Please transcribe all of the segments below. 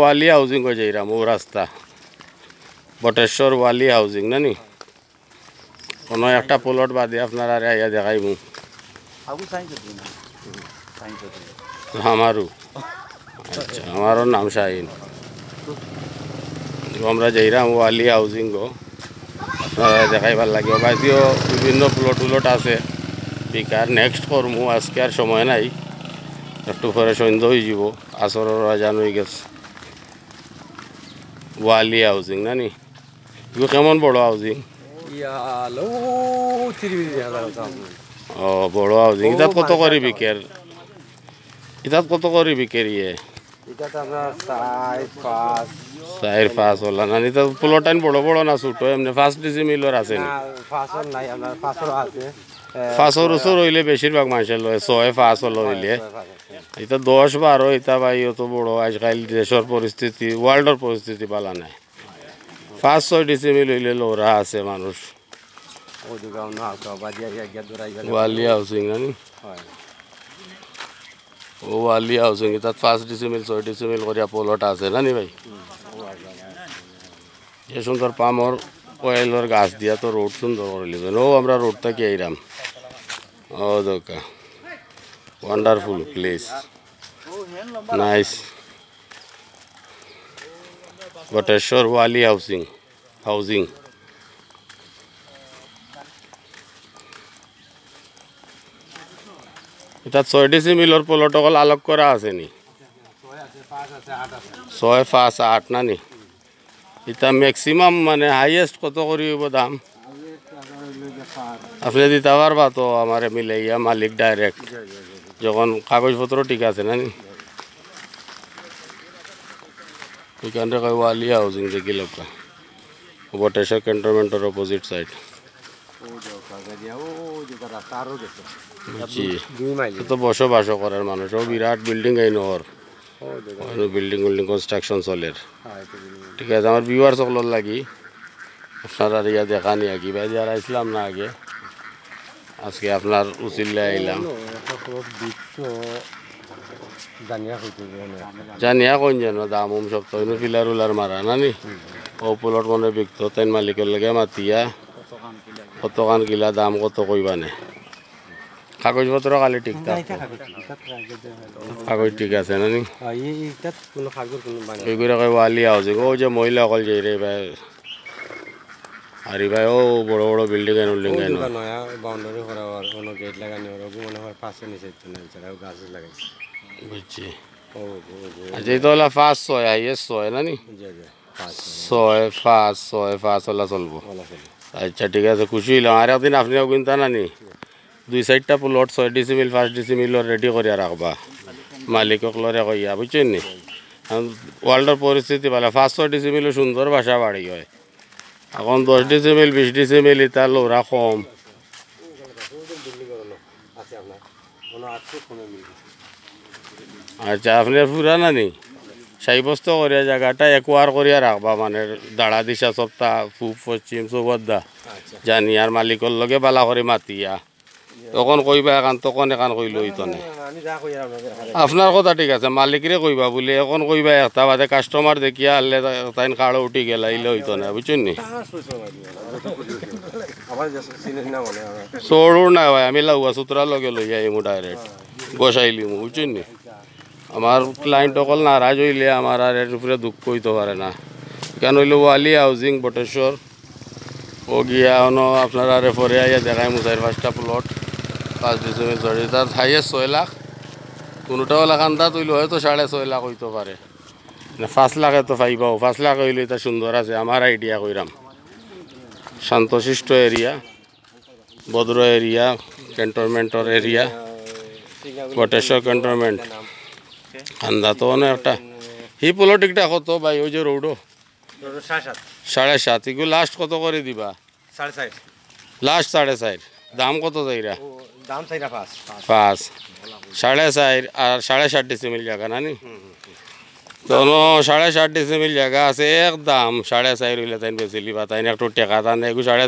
ওয়ালি housing হয়ে যাইরাম ও রাস্তা বটেশ্বর ওয়ালি housing না নি কোনো একটা প্লট বাদে আপনারা আর আইয়া চৌধুরী আমারও আচ্ছা আমারও নাম শাহিন আমরা যাইরাম ওয়ালি হাউজিং গো আপনারা দেখাইবার লাগিব বাইদিও বিভিন্ন প্লট উলট আছে বিকার নেক্সট করমু আজকে আর সময় নাই একটু পরে সন্ধ্যা হয়ে যাব আসরের রাজান হয়ে গেছে ওয়ালি হাউজিং না নি এগুলো কেমন বড় হাউজিং ও বড় হাউজিং ইতাত কত করে বিকের ইতাত কত করে বিকের ইয়ে এটা তো আপনার চার পাঁচ চার পাঁচ হলা না নিতা প্লটাইন বড় বড় না ছোটো এমনি ফার্স্ট ডিসি মিলর আছে নি পাঁচর নাই আপনার পাঁচর আছে পাঁচর ওচর হইলে বেশিরভাগ মানুষের লয় ছয় পাঁচ হলো হইলে। এটা দশ বারো এটা ভাই অত বড়। আজকাল দেশের পরিস্থিতি ওয়ার্ল্ডের পরিস্থিতি পালা নাই। পাঁচ ছয় ডিসিমিল হইলে লোরা আছে মানুষ। ওয়ালি হাউসিং জানি ও ওয়ালি হাউসিং তাত পাঁচ ডিসিমিল ছয় করিয়া পলট আছে জানি ভাই? যে সুন্দর পামর অয়েলের গাছ দিয়া তো রোড সুন্দর করে লিবেন ও আমরা রোড থেকে আইরাম। ও দোকা। ওয়ান্ডারফুল প্লেস নাইস বটেশ্বর ওয়ালি হাউসিং। হাউজিং এটা ছয় ডিসি মিলর পলটকল আলোক করা আছে নি? ছয়, পাঁচ, আট, না নি? এটা ম্যাক্সিমাম মানে হাইয়েস্ট কত করি হইব দাম? আপনি দিতে পারবা তো আমার মিলে ইয়া মালিক ডাইরেক্ট যখন কাগজপত্র ঠিক আছে না নি? ওইখানটা কয় ওয়ালি হাউজিং দেখি লোক বটেশ্বর ক্যান্টনমেন্টের অপোজিট সাইড তো বসবাস করার মানুষ ও বিরাট বিল্ডিং এই নহর বিল্ডিং বিল্ডিং কনস্ট্রাকশন চলের ঠিক আছে আমার ভিউয়ার সকলের লাগি। আপনারা ইয়া দেখা নি আগে ভাই যারা আসলাম না আগে আজকে আপনার উচিল্লে আইলাম। জানিয়া কোন যেন দাম উম সব তো ফিলার উলার মারা না নি? ও পুলট মনে বিকত তাই মালিকের লাগে মাতিয়া কত কান কিলা দাম কত কইবা নে কাগজপত্র খালি ঠিকঠাক কাগজ ঠিক আছে না নি? এইটাত কোনো কাগজ কোনো বানি এইগুলো কয় ওয়ালি হাউজিং ও যে মহিলা অকল রে ভাই। আরে ভাই ও বড় বড় বিল্ডিং উল্ডিং এন নয়া বাউন্ডারি করা আর কোনো গেট লাগানি ওর ওগু মনে হয় পাশে নিচে তো না ছাড়াও গাছ লাগাইছে। বুঝছি। ও আচ্ছা এই তো হলো ফার্স্ট ছয় জি জি পাঁচ ছয়। পাঁচ ছয় পাঁচ হলে চলবো। আচ্ছা ঠিক আছে খুশি হইলাম। আর একদিন আপনিও কিনতা না নি? দুই চারটা প্লট ছয় ডিসি মিল পাঁচ ডিসি মিলর রেডি করিয়া রাখবা। মালিকক লরে কইয়া বুঝছেন নি ওয়ার্ল্ডের পরিস্থিতি ভালো। পাঁচ ছয় ডিসি মিলও সুন্দর বাসা বাড়ি হয়। এখন দশ ডিসি মিল বিশ ডিসি মিল ইতা লোরা কম। আপনার আচ্ছা আপনি পুরা না নি সাব্যস্ত করিয়া জায়গাটা একোয়ার করিয়া রাখবা মানে দাঁড়া দিশা সপ্তাহ পূব পশ্চিম চৌবদ্দা আচ্ছা। জানি আর মালিকর লগে বালা করে মাতিয়া। তখন কইবা একান তখন একান কইল হারে আপনার কথা ঠিক আছে মালিকরে কইবা বলে, এখন কইবা একটা বাদে কাস্টমার দেখিয়া আনলে তাই কাড়ো উঠি গেলা ইলে হইতো না বুঝছেন নি? চিনেন না ভাই, আমি লাউয়া সুতরা লগে লই যাইমু ডাইরেক্ট বসাইলিমু বুঝছেন নি? আমার ক্লায়েন্ট অকল নারাজ হইলে আমার আর এর উপরে দুঃখ হইতে পারে না। কেন হইল ওয়ালি হাউজিং বটেশ্বর ও গিয়া আপনার আরে পরে আইয়া দেখাই মু চার পাঁচটা প্লট পাঁচ ডিসেম্বর ধরে তার হাইয়েস্ট ছয় লাখ। কোনোটা হলে কান্দা তুইলে হয়তো সাড়ে ছয় লাখ হইতে পারে পাঁচ লাখে তো পাইবাও পাঁচ লাখ হইলে এটা সুন্দর আছে আমার আইডিয়া কইরাম শান্তশিষ্ট এরিয়া ভদ্র এরিয়া ক্যান্টনমেন্টর এরিয়া বটেশ্বর ক্যান্টনমেন্ট কান্দা তো অনেক একটা হি পলিটিকটা কত ভাই? ওই যে রৌডো সাড়ে সাত। এগুলো লাস্ট কত করে দিবা? লাস্ট সাড়ে চার দাম কত তাই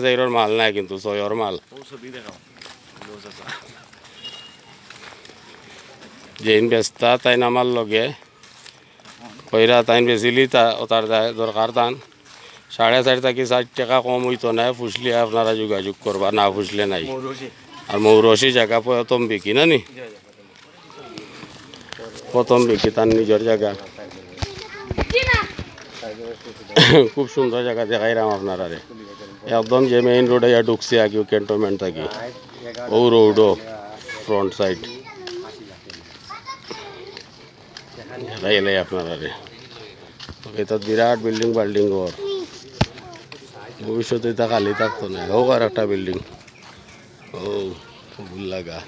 তাই মাল নাই কিন্তু ছয়র মাল। যেইন ব্যস্তা তাই আমার লগে। কইরা তাইন বেচিলি তার দরকার তান সাড়ে চার থেকে ষাট টাকা কম হইতো না ফুসলে আপনারা যোগাযোগ করবা না ফুসলে নাই। আর মৌরসি জায়গা প্রথম বিকি না নি প্রথম বিকি তার নিজের জায়গা খুব সুন্দর জায়গা দেখাইলাম আপনারা রে একদম যে মেইন রোডে ইয়া ঢুকছে আগে ক্যান্টনমেন্ট থাকি ও রোডও ফ্রন্ট সাইড দেখাইলে আপনারা রে এটা বিরাট বিল্ডিং বাল্ডিং ঘর ভবিষ্যতে এটা খালি থাকতো না হোক আর একটা বিল্ডিং ভুল লাগা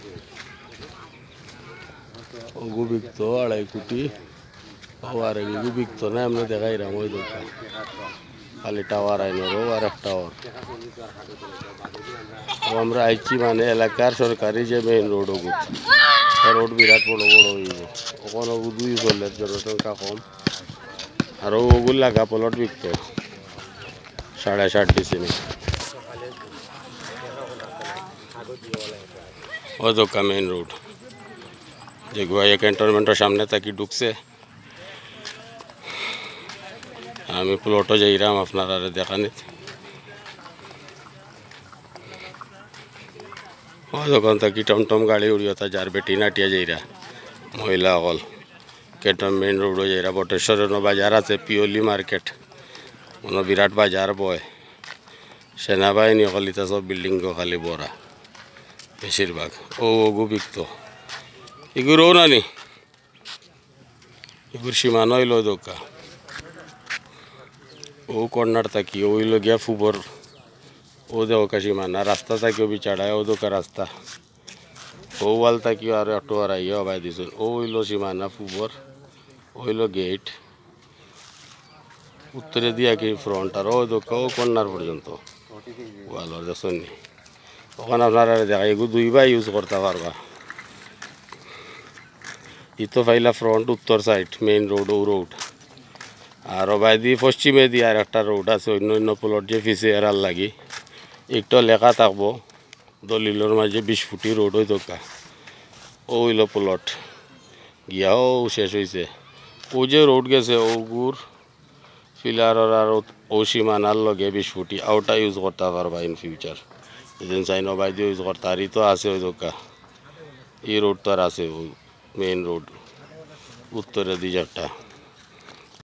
ওগু বিকতো আড়াই কোটি ও আর বিকতো না আমরা দেখাইলাম ওই দোকান খালি টাওয়ার আইনের ও আর এক টাওয়ার ও আমরা আইছি মানে এলাকার সরকারি যে মেইন রোড ওগুলো রোড বিরাট বড় বড় হইব ওখানে ওগু দুই করলে জনসংখ্যা কম আর ওগুলো লাগা প্লট বিকতো সাড়ে ষাট ডিসিমি ও দোকা মেইন রোড যে গুয়াইয়া ক্যান্টনমেন্টের সামনে থাকি ঢুকছে আমি প্লটও যাইরাম আপনারা দেখানি দোকান থাকি টমটম গাড়ি উড়িয়তা যার বেটি নাটিয়া যাইরা মহিলা অকল ক্যান্টনমেন্ট রোডও যাইরা বটেশ্বরের বাজার আছে পিওলি মার্কেট কোনো বিরাট বাজার বয় সেনাবাহিনী অকলিতা সব বিল্ডিং খালি বড়া বেশিরভাগ। ও ওগু বিকতো এগুলোও নানি এগুর সীমানা হইল দোকা ও কর্নার থাকি ওইল গিয়া ফুবর। ও দেওকা সীমানা রাস্তা থাকিও বিচাড়ায় ও দোকা রাস্তা। ও ওয়াল থাকিও আর অটো আর আইয়া অবাই দিছুন ও হইল সীমানা ফুবর হইল গেট। উত্তরে দিয়া কি ফ্রন্ট আর ও দোকা ও কর্নার পর্যন্ত। ওয়ালর দেখুন ওখানে আপনারা দেখা এগুলো দুইবার ইউজ করতে পারবা। ইতো ফাইলা ফ্রন্ট উত্তর সাইড মেইন রোড ও রোড আর বাই দিয়ে পশ্চিমে দিয়ে আর একটা রোড আছে, অন্য অন্য প্লট যে ফিসে এরার লাগি। একটু লেখা থাকব দলিলর মাঝে বিশ ফুটি রোড হয়ে দোকা ও হইল প্লট গিয়া ও শেষ হয়েছে ও যে রোড গেছে, ও গুর ফিলারর আর ও সীমানার লগে বিশ ফুটি আউটা ইউজ করতে পারবা ইন ফিউচার যেদিন সাইনো বাইদি দিয়ে ঘর তারই তো আছে ওই দোকা এই রোড তো আর আছে মেইন রোড উত্তরে দিকে একটা